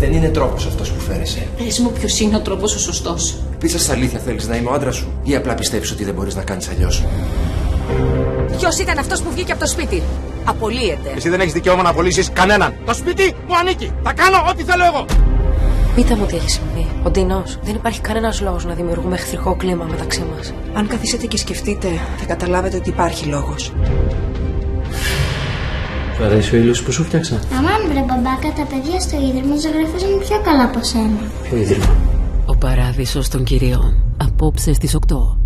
Δεν είναι τρόπος αυτός που φέρεσαι. Πες μου, ποιος είναι ο τρόπος ο σωστός. Πίσα στα αλήθεια θέλεις να είμαι ο άντρας σου, ή απλά πιστεύει ότι δεν μπορείς να κάνεις αλλιώς; Ποιος ήταν αυτός που βγήκε από το σπίτι; Απολύεται. Εσύ δεν έχεις δικαίωμα να απολύσεις κανέναν. Το σπίτι μου ανήκει. Θα κάνω ό,τι θέλω εγώ. Πείτε μου τι έχει συμβεί. Ο Ντίνο. Δεν υπάρχει κανένας λόγος να δημιουργούμε εχθρικό κλίμα μεταξύ μας. Αν καθίσετε και σκεφτείτε, θα καταλάβετε ότι υπάρχει λόγος. Σου αρέσει ο ήλιος που σου φτιάξα. Αμάν βρε μπαμπάκα, τα παιδιά στο ίδρυμα ζωγραφίζουν πιο καλά από σένα. Ποιο ίδρυμα; Ο παράδεισος των κυριών. Απόψε στις 8.